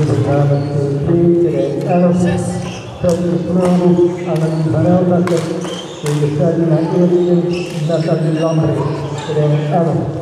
Diputada Peytire Eros, Dr. Plum, Alan Barelda, Diputada Irvin, Natalie Lombre, Irene Eros.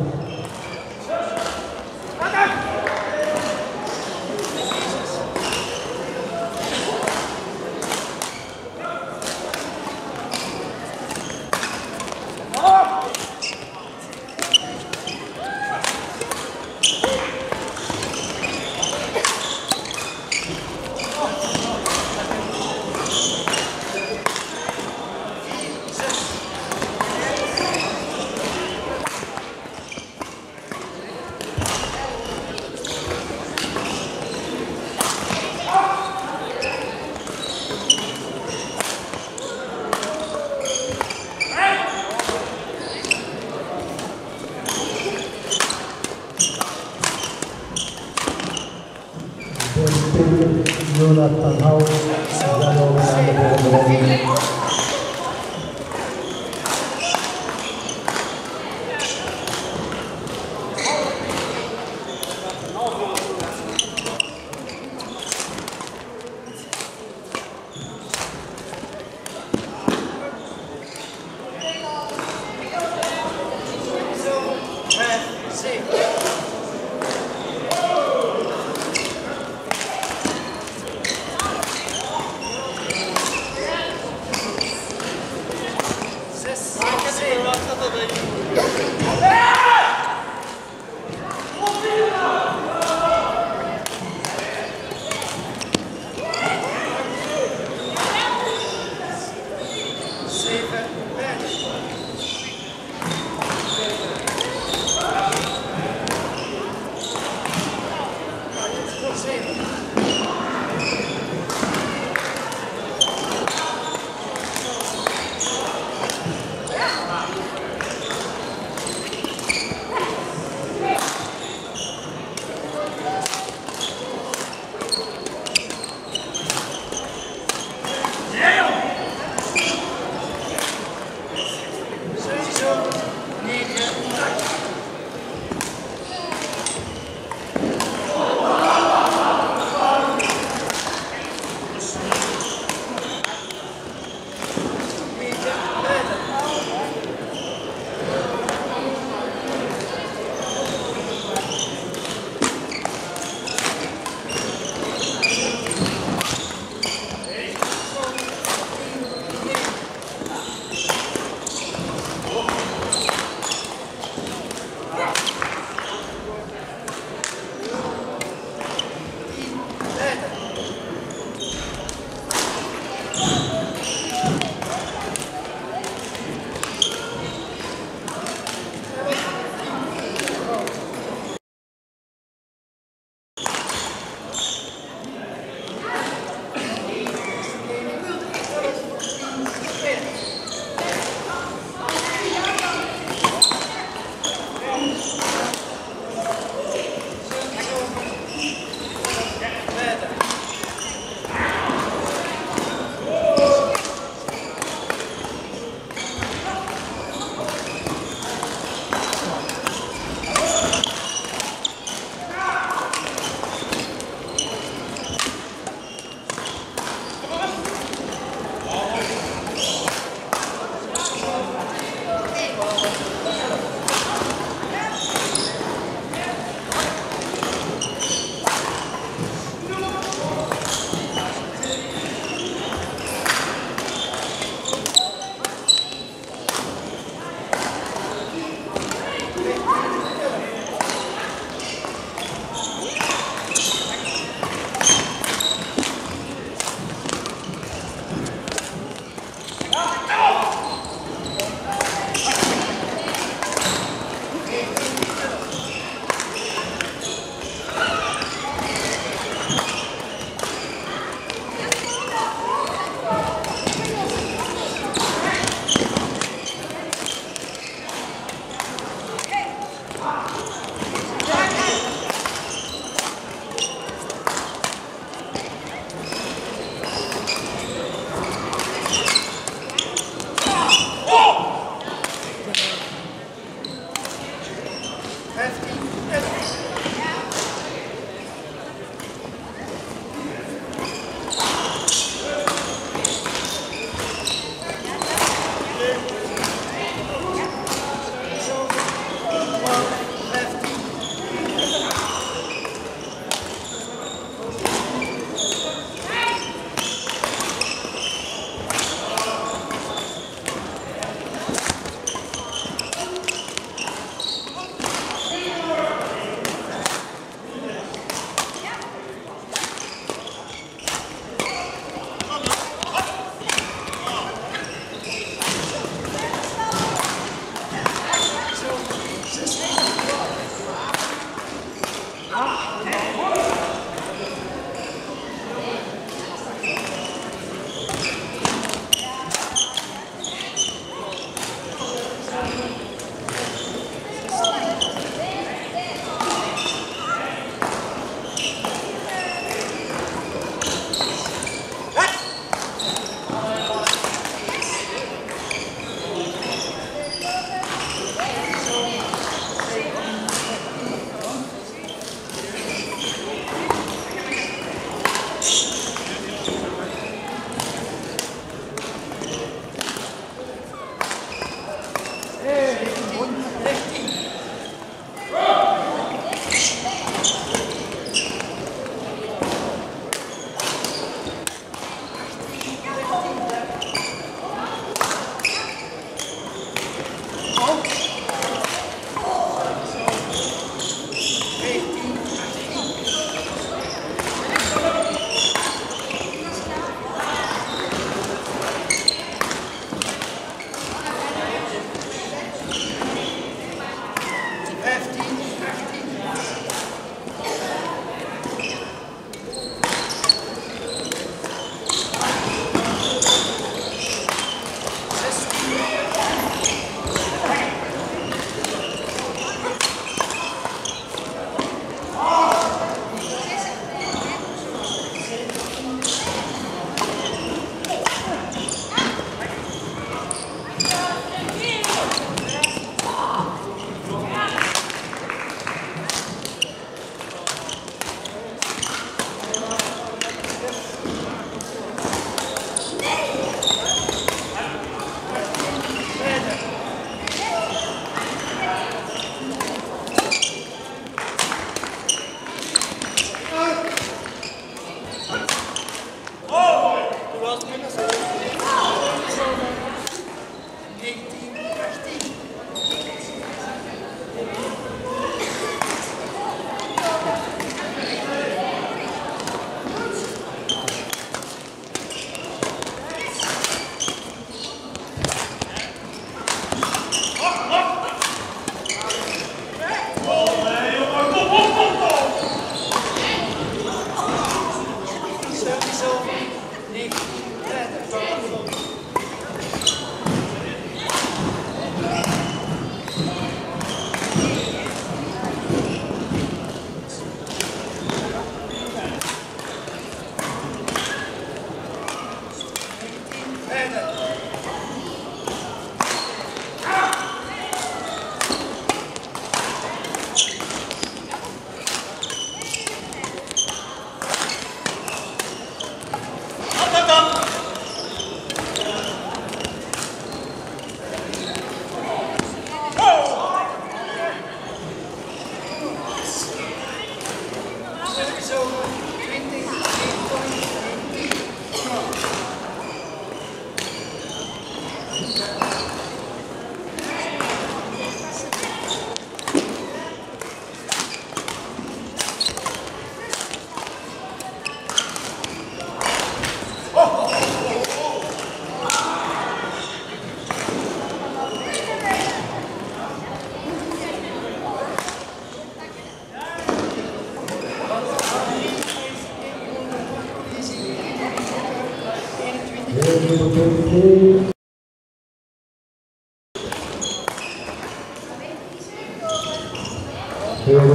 lefty.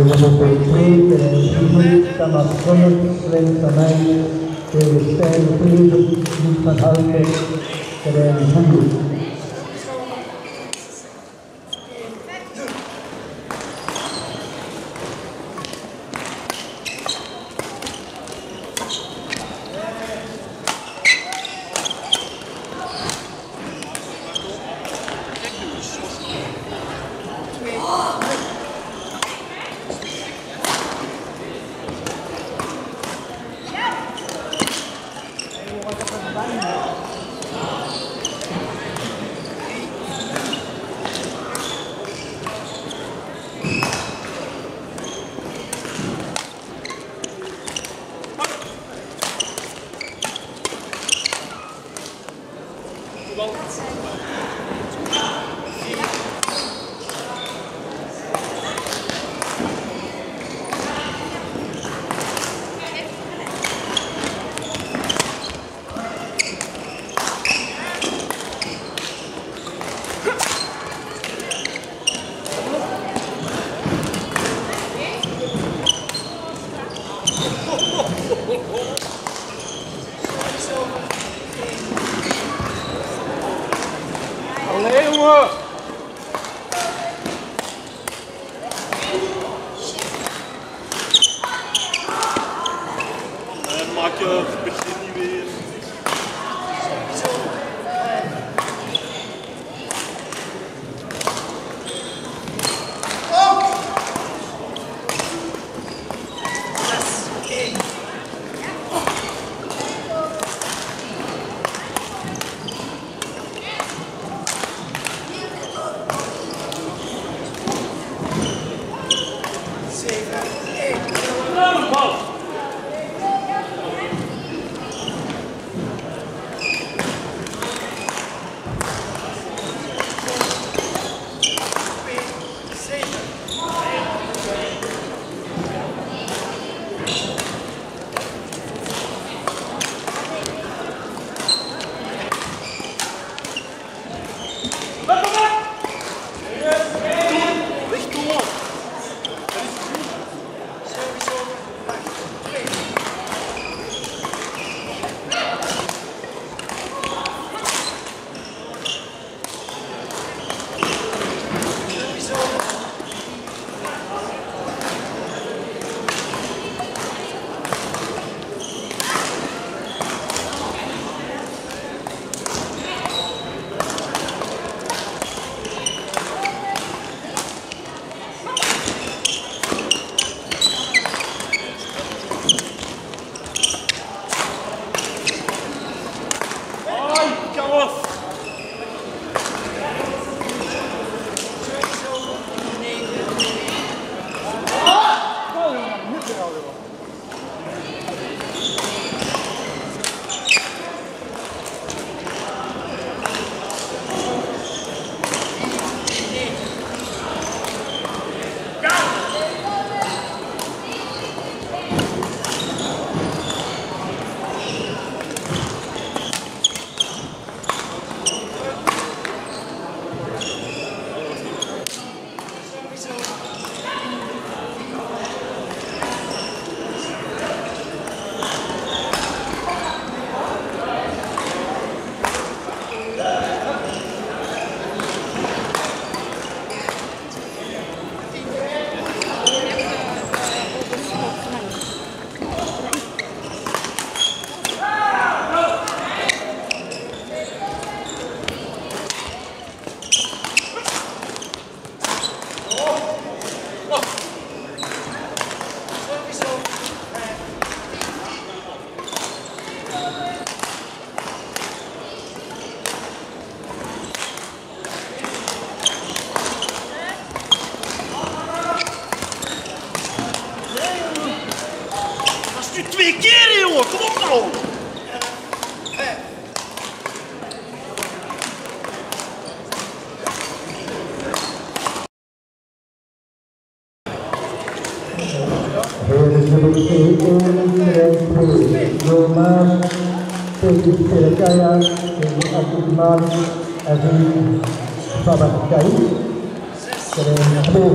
Ramana Pandita, Shivita, Mahatma, Prem Samay, Devi Sai, Prem Mahatma, Prem Mahatma, Prem que uh, 然后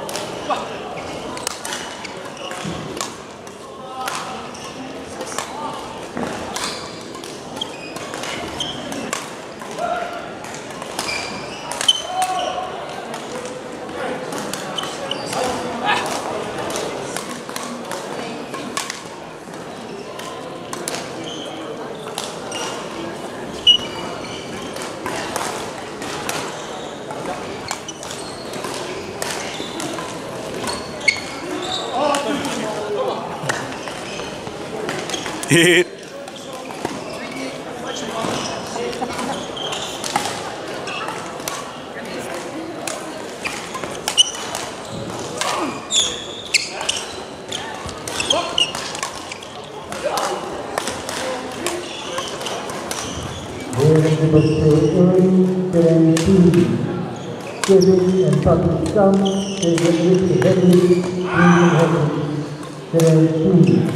Hit. Here is. Giving and public some, they will be heavily, really heavily. Guarantee.